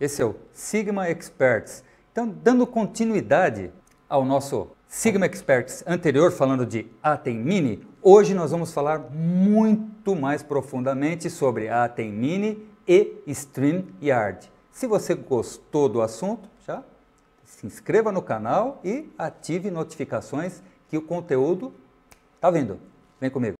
Esse é o Sigma Experts. Então, dando continuidade ao nosso Sigma Experts anterior, falando de Atem Mini, hoje nós vamos falar muito mais profundamente sobre Atem Mini e StreamYard. Se você gostou do assunto, já se inscreva no canal e ative notificações que o conteúdo está vindo. Vem comigo.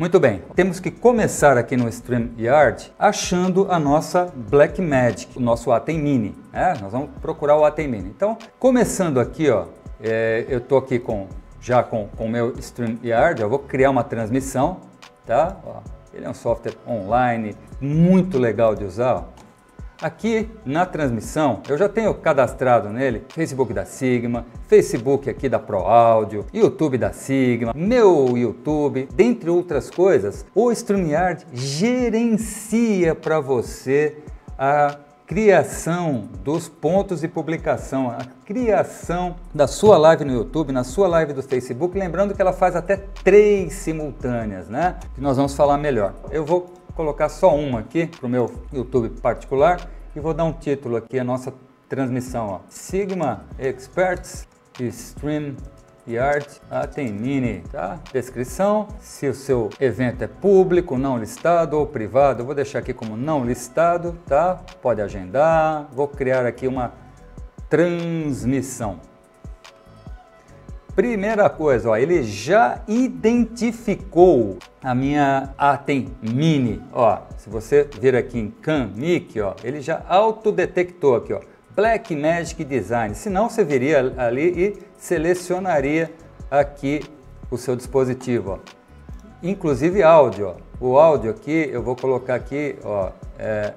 Muito bem, temos que começar aqui no StreamYard achando a nossa Blackmagic, o nosso Atem Mini. Né? Nós vamos procurar o Atem Mini. Então, começando aqui, ó, é, eu estou aqui com, já com o meu StreamYard, eu vou criar uma transmissão, tá? Ó, ele é um software online, muito legal de usar. Ó. Aqui na transmissão, eu já tenho cadastrado nele Facebook da Sigma, Facebook aqui da Pro Áudio, YouTube da Sigma, meu YouTube, dentre outras coisas. O StreamYard gerencia para você a criação dos pontos de publicação, a criação da sua live no YouTube, na sua live do Facebook, lembrando que ela faz até três simultâneas, né? Que nós vamos falar melhor. Eu vou colocar só uma aqui para o meu YouTube particular e vou dar um título aqui à nossa transmissão. Ó. Sigma Experts Stream Yard Atem Mini, tá? Descrição, se o seu evento é público, não listado ou privado, eu vou deixar aqui como não listado, tá? Pode agendar, vou criar aqui uma transmissão. Primeira coisa, ó, ele já identificou a minha Atem Mini. Ó, se você vir aqui em Camic, ó, ele já autodetectou aqui, ó, Black Magic Design. Se não, você viria ali e selecionaria aqui o seu dispositivo, ó. Inclusive áudio, ó. O áudio aqui, eu vou colocar aqui, ó, é,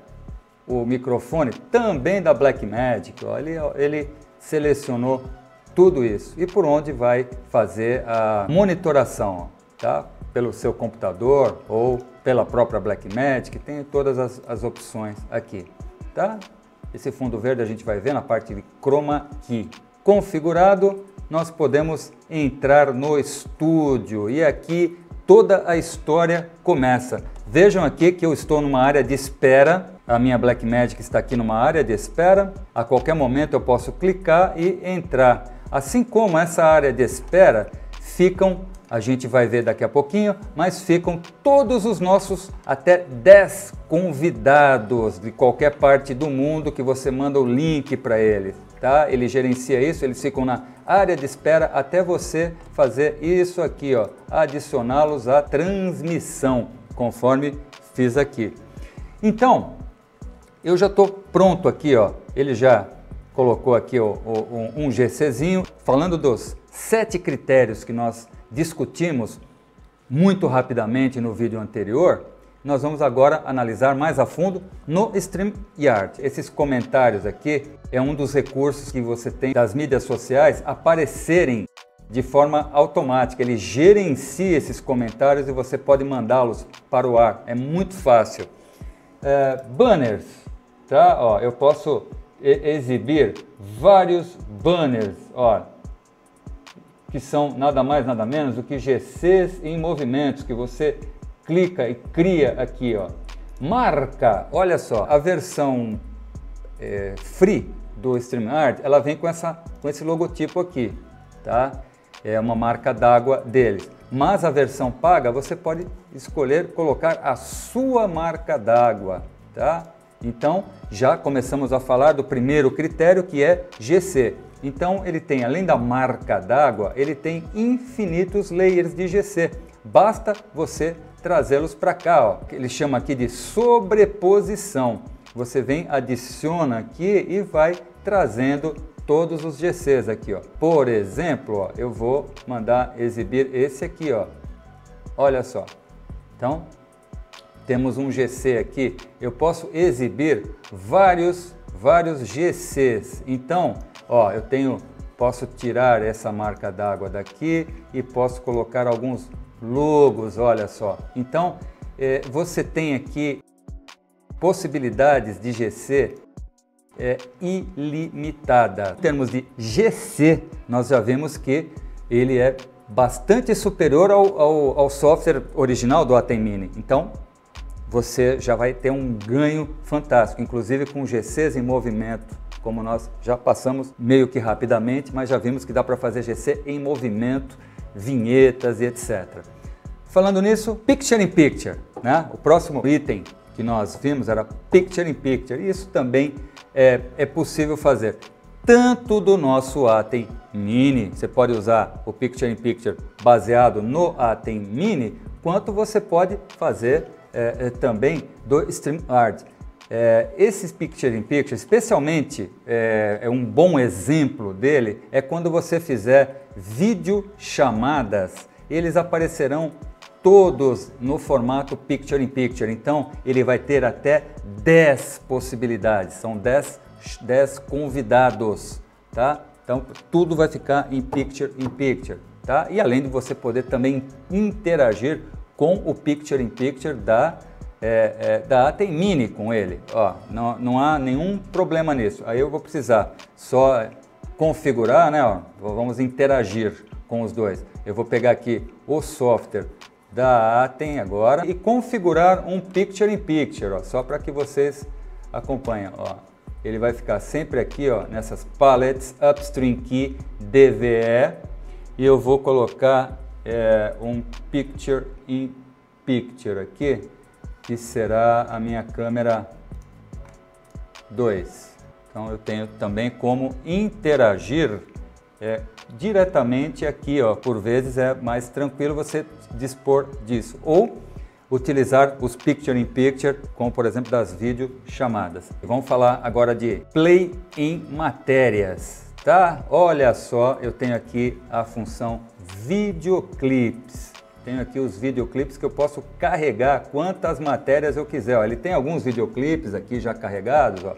o microfone também da Black Magic, ó. Ele, ele selecionou tudo isso. E por onde vai fazer a monitoração, tá? Pelo seu computador ou pela própria Blackmagic, tem todas as, as opções aqui, tá? Esse fundo verde a gente vai ver na parte de Chroma Key. Configurado, nós podemos entrar no estúdio e aqui toda a história começa. Vejam aqui que eu estou numa área de espera, a minha Blackmagic está aqui numa área de espera. A qualquer momento eu posso clicar e entrar. Assim como essa área de espera ficam, a gente vai ver daqui a pouquinho, mas ficam todos os nossos até 10 convidados de qualquer parte do mundo que você manda o link para eles, tá? Ele gerencia isso, eles ficam na área de espera até você fazer isso aqui, ó, adicioná-los à transmissão, conforme fiz aqui. Então, eu já estou pronto aqui, ó. Ele já colocou aqui o, o, um GCzinho, falando dos sete critérios que nós discutimos muito rapidamente no vídeo anterior, nós vamos agora analisar mais a fundo no StreamYard. Esses comentários aqui é um dos recursos que você tem das mídias sociais aparecerem de forma automática. Ele gerencia esses comentários e você pode mandá-los para o ar. É muito fácil. É, banners, tá? Ó, eu posso exibir vários banners, ó, que são nada mais nada menos do que GCs em movimentos que você clica e cria aqui, ó. Marca, olha só, a versão é, free do StreamYard, ela vem com essa com esse logotipo aqui, tá? É uma marca d'água deles. Mas a versão paga você pode escolher colocar a sua marca d'água, tá? Então, já começamos a falar do primeiro critério que é GC. Então, ele tem, além da marca d'água, ele tem infinitos layers de GC. Basta você trazê-los para cá, ó. ele chama aqui de sobreposição. Você vem, adiciona aqui e vai trazendo todos os GCs aqui. Ó. Por exemplo, ó, eu vou mandar exibir esse aqui. Ó. Olha só. Então, temos um GC aqui, eu posso exibir vários, vários GCs. Então, ó, eu tenho, posso tirar essa marca d'água daqui e posso colocar alguns logos, olha só. Então, é, você tem aqui possibilidades de GC é, ilimitada. Em termos de GC, nós já vemos que ele é bastante superior ao, ao, ao software original do Atem Mini. Então, você já vai ter um ganho fantástico, inclusive com GCs em movimento, como nós já passamos meio que rapidamente, mas já vimos que dá para fazer GC em movimento, vinhetas e etc. Falando nisso, Picture in Picture, né? O próximo item que nós vimos era Picture in Picture, isso também é, é possível fazer tanto do nosso Atem Mini, você pode usar o Picture in Picture baseado no Atem Mini, quanto você pode fazer é, é, também do StreamYard. É, esses Picture in Picture, especialmente é, é, um bom exemplo dele, é quando você fizer vídeo chamadas, eles aparecerão todos no formato Picture in Picture. Então ele vai ter até 10 possibilidades, são 10, 10 convidados, tá? Então tudo vai ficar em Picture in Picture, tá? E além de você poder também interagir com o Picture in Picture da, é, é, da Atem Mini com ele. Ó, não, não há nenhum problema nisso. Aí eu vou precisar só configurar, né? Ó, vamos interagir com os dois. Eu vou pegar aqui o software da Atem agora e configurar um Picture in Picture, ó, só para que vocês acompanhem. Ó. Ele vai ficar sempre aqui ó, nessas palettes Upstream Key DVE e eu vou colocar é, um Picture in Picture aqui, que será a minha câmera 2. Então eu tenho também como interagir é, diretamente aqui, ó, por vezes é mais tranquilo você dispor disso. Ou utilizar os Picture in Picture, como por exemplo das vídeo chamadas. Vamos falar agora de Play em Matérias, tá? Olha só, eu tenho aqui a função videoclips. Tenho aqui os videoclips que eu posso carregar quantas matérias eu quiser. Ó, ele tem alguns videoclips aqui já carregados. Ó.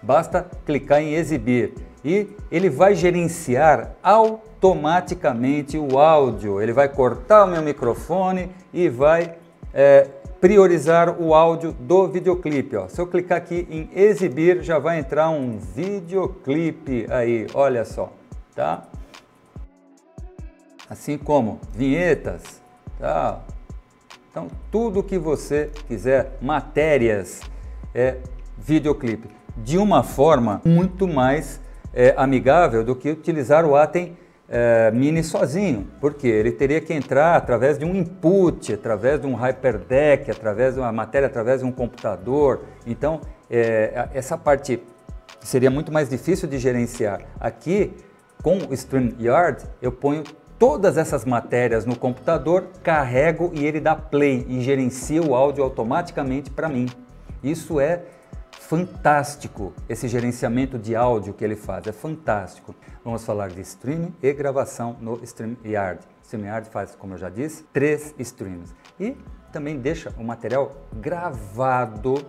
Basta clicar em exibir e ele vai gerenciar automaticamente o áudio. Ele vai cortar o meu microfone e vai é, priorizar o áudio do videoclipe. Ó. Se eu clicar aqui em exibir, já vai entrar um videoclipe aí, olha só, tá? Assim como vinhetas, tá? Então, tudo que você quiser, matérias, é videoclipe, de uma forma muito mais é, amigável do que utilizar o Atem é, Mini sozinho, porque ele teria que entrar através de um input, através de um hyperdeck, através de uma matéria, através de um computador. Então, é, essa parte seria muito mais difícil de gerenciar. Aqui, com o StreamYard, eu ponho todas essas matérias no computador, carrego e ele dá play e gerencia o áudio automaticamente para mim. Isso é fantástico, esse gerenciamento de áudio que ele faz, é fantástico. Vamos falar de streaming e gravação no StreamYard. StreamYard faz, como eu já disse, três streams. E também deixa o material gravado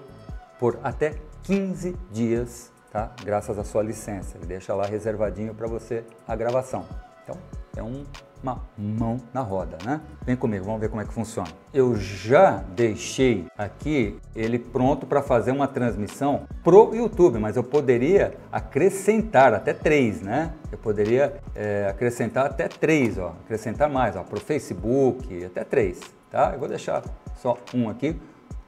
por até 15 dias, tá? graças à sua licença. Ele deixa lá reservadinho para você a gravação. Então, é um, uma mão na roda, né? Vem comigo, vamos ver como é que funciona. Eu já deixei aqui ele pronto para fazer uma transmissão pro YouTube, mas eu poderia acrescentar até três, né? Eu poderia é, acrescentar até três, ó, acrescentar mais, ó, pro Facebook, até três, tá? Eu vou deixar só um aqui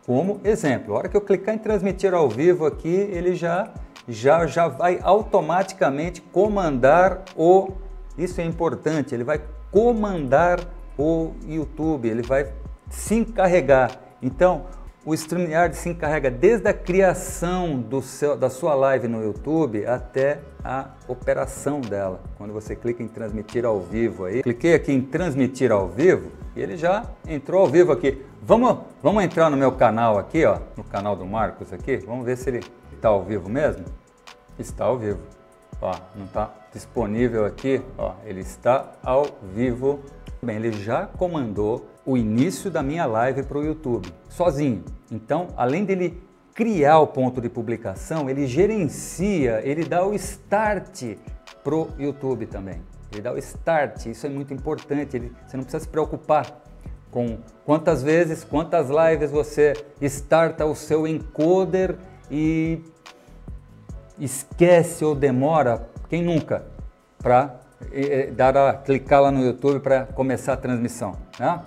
como exemplo. A hora que eu clicar em transmitir ao vivo aqui, ele já já já vai automaticamente comandar o isso é importante, ele vai comandar o YouTube, ele vai se encarregar. Então, o StreamYard se encarrega desde a criação seu, da sua live no YouTube até a operação dela. Quando você clica em transmitir ao vivo aí, cliquei aqui em transmitir ao vivo e ele já entrou ao vivo aqui. Vamos, vamos entrar no meu canal aqui, ó, no canal do Marcos aqui. Vamos ver se ele está ao vivo mesmo. Está ao vivo. Ó, não está disponível aqui, ó, ele está ao vivo. Bem, ele já comandou o início da minha live para o YouTube, sozinho. Então, além dele criar o ponto de publicação, ele gerencia, ele dá o start para o YouTube também. Ele dá o start, isso é muito importante, ele, você não precisa se preocupar com quantas vezes, quantas lives você starta o seu encoder e esquece ou demora, quem nunca, para dar a clicar lá no YouTube para começar a transmissão. Né?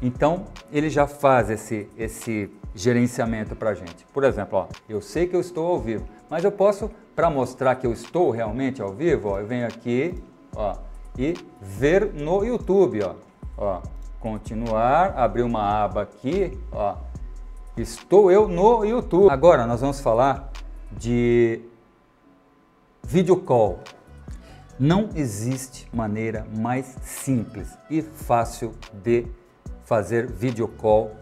Então ele já faz esse, esse gerenciamento para gente. Por exemplo, ó, eu sei que eu estou ao vivo, mas eu posso, para mostrar que eu estou realmente ao vivo, ó, eu venho aqui ó, e ver no YouTube. Ó, ó, continuar, abrir uma aba aqui, ó, estou eu no YouTube. Agora nós vamos falar de video call. Não existe maneira mais simples e fácil de fazer video call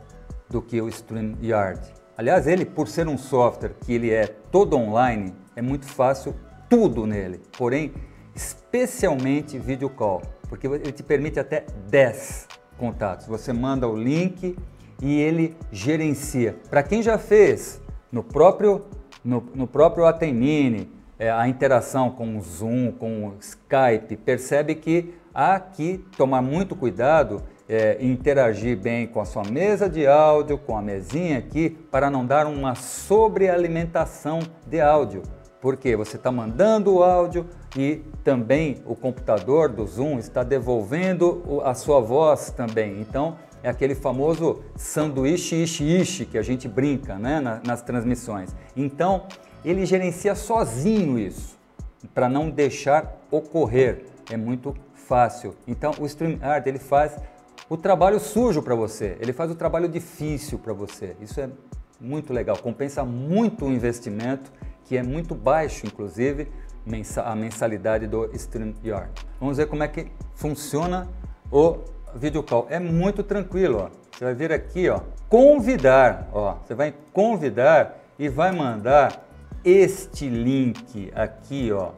do que o StreamYard. Aliás, ele, por ser um software que ele é todo online, é muito fácil tudo nele. Porém, especialmente video call, porque ele te permite até 10 contatos. Você manda o link e ele gerencia. Para quem já fez no próprio no, no próprio Atemini, é, a interação com o Zoom, com o Skype, percebe que há que tomar muito cuidado é, interagir bem com a sua mesa de áudio, com a mesinha aqui, para não dar uma sobrealimentação de áudio. Porque você está mandando o áudio e também o computador do Zoom está devolvendo a sua voz também. Então, é aquele famoso sanduíche ishi ishi que a gente brinca né, nas transmissões. Então, ele gerencia sozinho isso, para não deixar ocorrer. É muito fácil. Então, o StreamYard ele faz o trabalho sujo para você, ele faz o trabalho difícil para você. Isso é muito legal, compensa muito o investimento, que é muito baixo, inclusive, a mensalidade do StreamYard. Vamos ver como é que funciona o video call. É muito tranquilo, ó. Você vai vir aqui, ó, convidar, ó. Você vai convidar e vai mandar este link aqui, ó.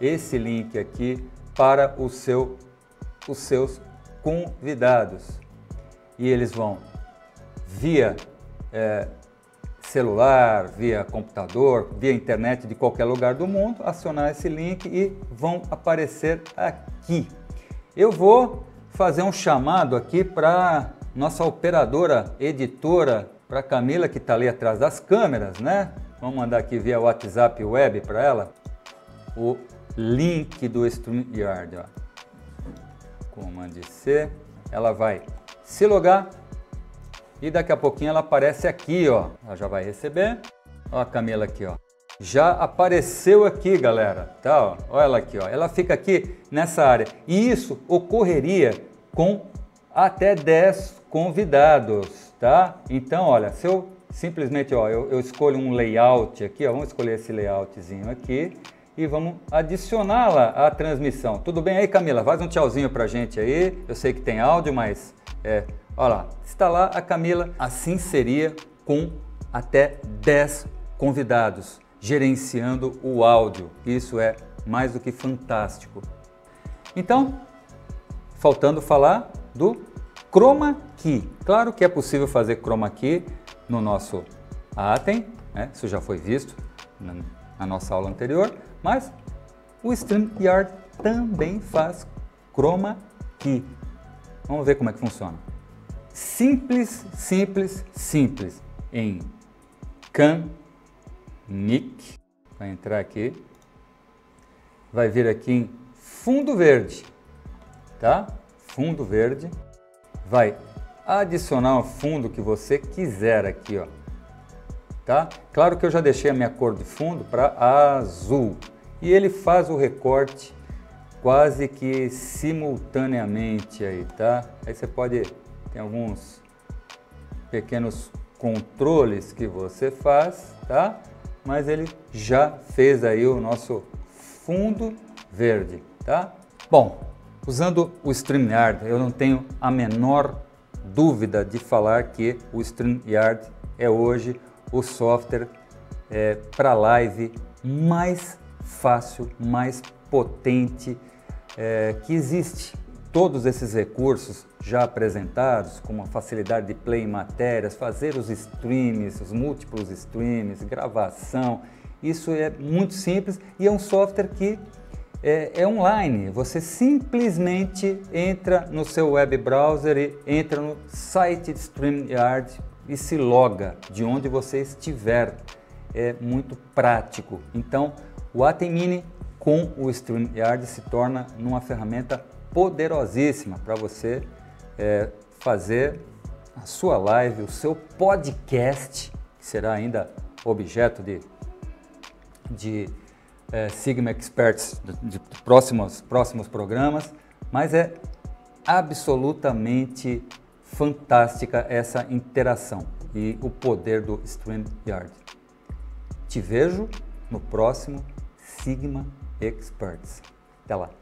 Esse link aqui para o seu os seus convidados. E eles vão via é, celular, via computador, via internet de qualquer lugar do mundo, acionar esse link e vão aparecer aqui. Eu vou fazer um chamado aqui para nossa operadora, editora, para Camila que está ali atrás das câmeras, né? Vamos mandar aqui via WhatsApp web para ela o link do StreamYard. Ó. Comand C, ela vai se logar e daqui a pouquinho ela aparece aqui, ó. Ela já vai receber. Ó a Camila aqui, ó. Já apareceu aqui, galera, tá? Ó. Olha ela aqui, ó. Ela fica aqui nessa área. E isso ocorreria com até 10 convidados, tá? Então, olha, se eu simplesmente, ó, eu, eu escolho um layout aqui, ó, vamos escolher esse layoutzinho aqui e vamos adicioná-la à transmissão. Tudo bem aí, Camila? Faz um tchauzinho pra gente aí. Eu sei que tem áudio, mas é, olha lá, está lá a Camila. Assim seria com até 10 convidados, gerenciando o áudio. Isso é mais do que fantástico. Então, faltando falar do chroma key. Claro que é possível fazer chroma key no nosso Atem, né? isso já foi visto na nossa aula anterior, mas o StreamYard também faz chroma key. Vamos ver como é que funciona. Simples, simples, simples. Em Canmic, vai entrar aqui, vai vir aqui em fundo verde, tá? Fundo verde, vai adicionar o fundo que você quiser aqui, ó. Tá? Claro que eu já deixei a minha cor de fundo para azul, e ele faz o recorte quase que simultaneamente aí, tá? Aí você pode tem alguns pequenos controles que você faz, tá? Mas ele já fez aí o nosso fundo verde, tá? Bom, usando o StreamYard, eu não tenho a menor dúvida de falar que o StreamYard é hoje o software é, para live mais fácil, mais potente é, que existe. Todos esses recursos já apresentados, como a facilidade de play em matérias, fazer os streams, os múltiplos streams, gravação, isso é muito simples e é um software que é, é, online. Você simplesmente entra no seu web browser e entra no site de StreamYard e se loga de onde você estiver. É muito prático. Então, o Atem Mini com o StreamYard se torna uma ferramenta poderosíssima para você é, fazer a sua live, o seu podcast, que será ainda objeto de, de é, Sigma Experts de, de próximos, próximos programas, mas é absolutamente fantástica essa interação e o poder do StreamYard. Te vejo no próximo Sigma Experts. Até lá!